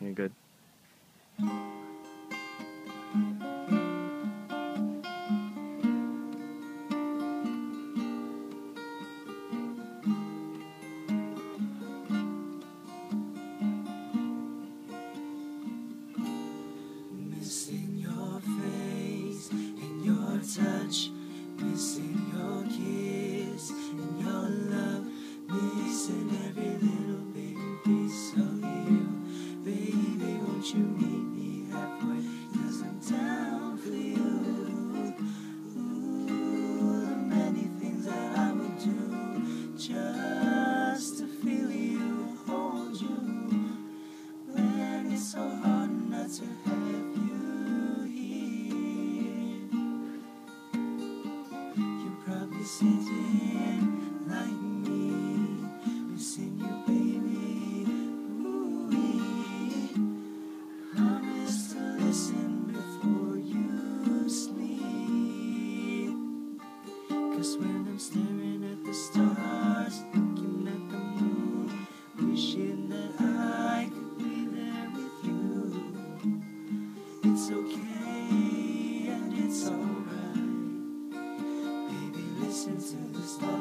You good? You meet me halfway? I'm down for you. Ooh, the many things that I would do just to feel you, hold you. It's so hard not to have you here, you're probably sitting. Listen before you sleep. Cause when I'm staring at the stars, looking at the moon, wishing that I could be there with you. It's okay and it's alright. Baby, listen to the stars.